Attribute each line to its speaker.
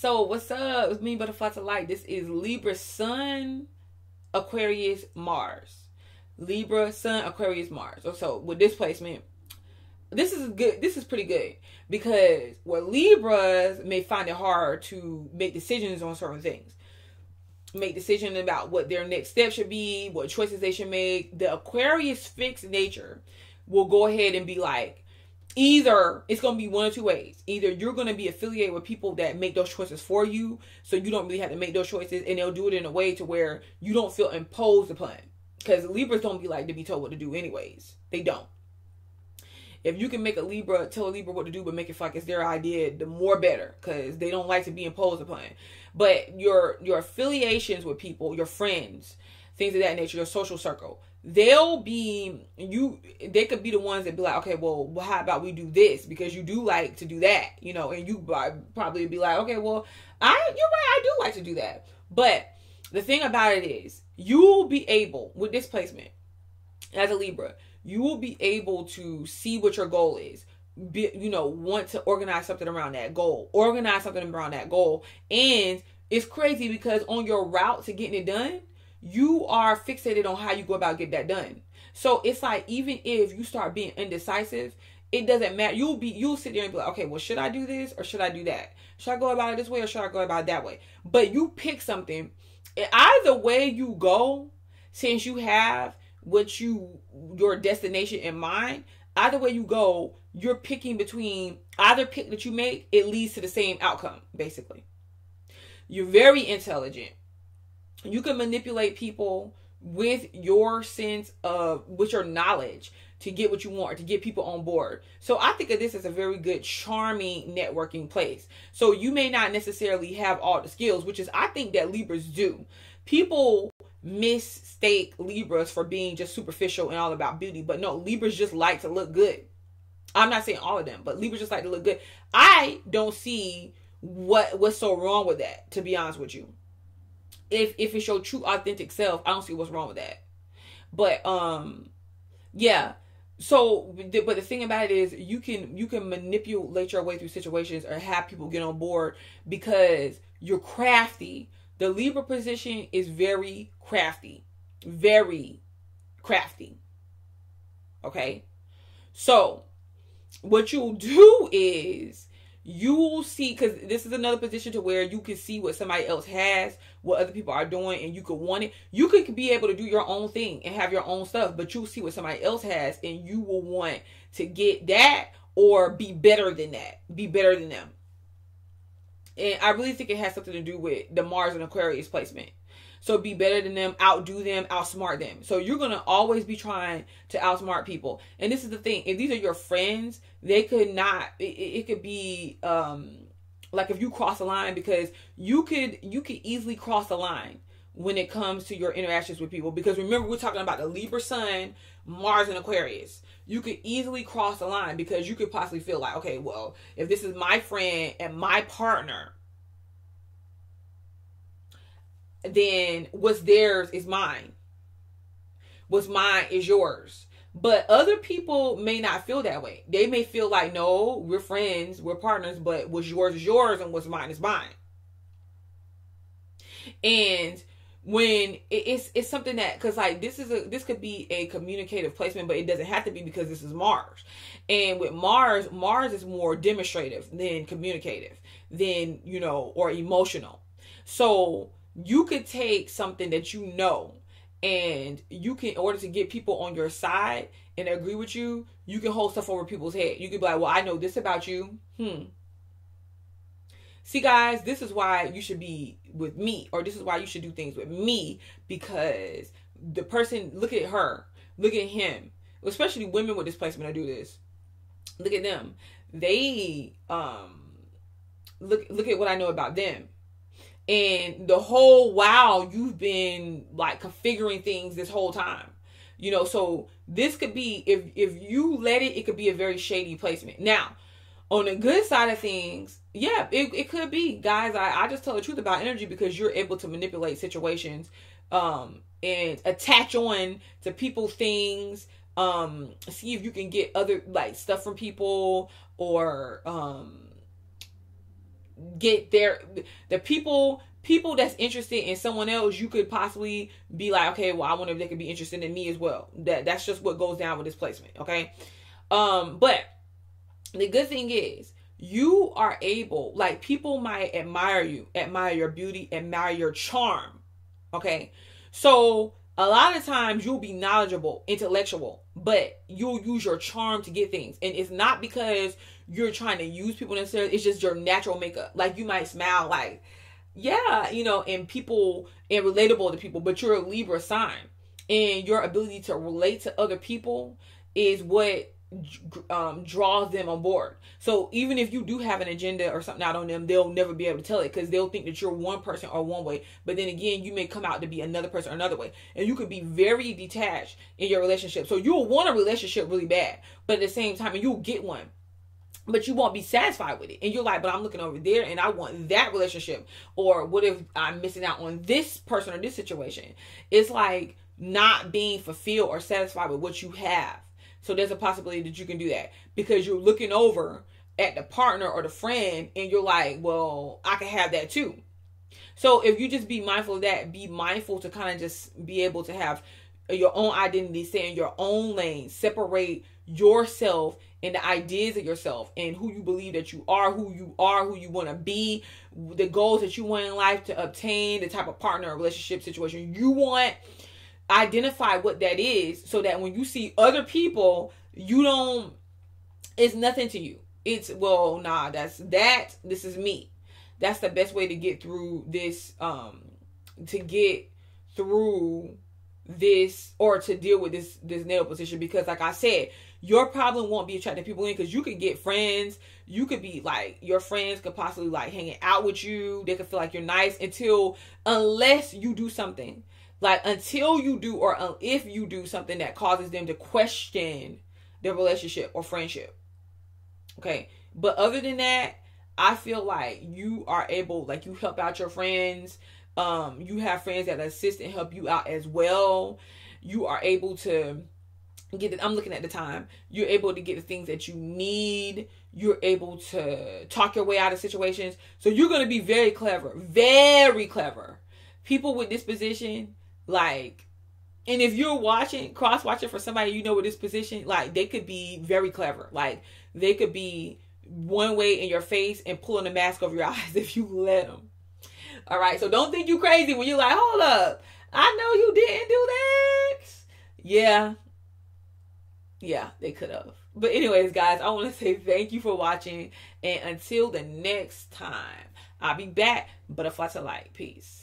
Speaker 1: So what's up? It's me, Butterfly to Light. This is Libra Sun, Aquarius, Mars. Libra Sun, Aquarius, Mars. So with this placement, this is good. This is pretty good because what Libras may find it hard to make decisions on certain things, make decisions about what their next step should be, what choices they should make. The Aquarius fixed nature will go ahead and be like, either it's going to be one or two ways. Either you're going to be affiliated with people that make those choices for you, so you don't really have to make those choices, and they'll do it in a way to where you don't feel imposed upon. Because Libras don't be like to be told what to do, anyways. They don't if you can make a Libra tell a Libra what to do, but make it feel like it's their idea, the more better, because they don't like to be imposed upon. But your your affiliations with people, your friends, things of that nature, your social circle, they'll be you. They could be the ones that be like, okay, well, how about we do this? Because you do like to do that, you know, and you probably be like, okay, well, I you're right, I do like to do that, but the thing about it is, you'll be able with this placement as a Libra you will be able to see what your goal is. Be, you know want to organize something around that goal organize something around that goal. And it's crazy because on your route to getting it done you are fixated on how you go about get that done. So it's like even if you start being indecisive it doesn't matter. You'll be you'll sit there and be like okay well should i do this or should i do that? Should i go about it this way or should i go about it that way? But you pick something. Either way you go since you have what you your destination in mind either way you go you're picking between either pick that you make it leads to the same outcome basically. You're very intelligent you can manipulate people with your sense of with your knowledge to get what you want to get people on board so i think of this as a very good charming networking place so you may not necessarily have all the skills which is i think that libras do people mistake Libras for being just superficial and all about beauty. But no, Libras just like to look good. I'm not saying all of them, but Libras just like to look good. I don't see what what's so wrong with that, to be honest with you. If if it's your true authentic self, I don't see what's wrong with that. But um yeah. So but the thing about it is you can you can manipulate your way through situations or have people get on board because you're crafty the Libra position is very crafty. Very crafty. Okay? So, what you'll do is you will see because this is another position to where you can see what somebody else has what other people are doing and you could want it. You could be able to do your own thing and have your own stuff but you'll see what somebody else has and you will want to get that or be better than that be better than them and I really think it has something to do with the Mars and Aquarius placement. So be better than them, outdo them, outsmart them. So you're gonna always be trying to outsmart people. And this is the thing: if these are your friends, they could not. It, it could be um like if you cross a line because you could you could easily cross the line when it comes to your interactions with people. Because remember, we're talking about the Libra Sun, Mars, and Aquarius. You could easily cross the line because you could possibly feel like, okay, well, if this is my friend and my partner, then what's theirs is mine. What's mine is yours. But other people may not feel that way. They may feel like, no, we're friends, we're partners, but what's yours is yours and what's mine is mine. And when it's it's something that because like this is a this could be a communicative placement but it doesn't have to be because this is mars. And with mars mars is more demonstrative than communicative than you know or emotional. So you could take something that you know and you can in order to get people on your side and agree with you you can hold stuff over people's head. You could be like well i know this about you. Hmm See, guys, this is why you should be with me, or this is why you should do things with me because the person, look at her, look at him, especially women with displacement. I do this. Look at them. They, um, look, look at what I know about them. And the whole wow, you've been like configuring things this whole time you know so this could be if if you let it it could be a very shady placement now on the good side of things yeah, it, it could be. Guys, I, I just tell the truth about energy because you're able to manipulate situations um and attach on to people things um see if you can get other like stuff from people or um get their the people people that's interested in someone else, you could possibly be like, okay, well, I wonder if they could be interested in me as well. That that's just what goes down with this placement, okay? Um, but the good thing is you are able, like people might admire you, admire your beauty, admire your charm. Okay. So a lot of times you'll be knowledgeable, intellectual, but you'll use your charm to get things. And it's not because you're trying to use people necessarily, it's just your natural makeup. Like you might smile like, yeah, you know, and people and relatable to people, but you're a Libra sign. And your ability to relate to other people is what um, draws them on board. So even if you do have an agenda or something out on them, they'll never be able to tell it because they'll think that you're one person or one way. But then again, you may come out to be another person or another way, and you could be very detached in your relationship. So you'll want a relationship really bad, but at the same time, and you'll get one. But you won't be satisfied with it. And you're like, but I'm looking over there and I want that relationship. Or what if I'm missing out on this person or this situation? It's like not being fulfilled or satisfied with what you have so there's a possibility that you can do that because you're looking over at the partner or the friend and you're like, well, I can have that too. So if you just be mindful of that, be mindful to kind of just be able to have your own identity, stay in your own lane, separate yourself and the ideas of yourself and who you believe that you are, who you are, who you want to be, the goals that you want in life to obtain, the type of partner or relationship situation you want identify what that is so that when you see other people, you don't, it's nothing to you. It's, well, nah, that's that. This is me. That's the best way to get through this, um, to get through this or to deal with this this nail position because like I said, your problem won't be attracting people in because you could get friends. You could be like your friends could possibly like hanging out with you. They could feel like you're nice until unless you do something like until you do or if you do something that causes them to question their relationship or friendship. Okay. But other than that, I feel like you are able, like you help out your friends. Um, you have friends that assist and help you out as well. You are able to get it. I'm looking at the time. You're able to get the things that you need. You're able to talk your way out of situations. So you're going to be very clever, very clever. People with this position, like, and if you're watching, cross watching for somebody you know with this position, like they could be very clever. Like they could be one way in your face and pulling the mask over your eyes if you let them. All right, so don't think you crazy when you're like, hold up, I know you didn't do that. Yeah, yeah, they could have. But anyways, guys, I want to say thank you for watching, and until the next time, I'll be back. Butterfly to light. Peace.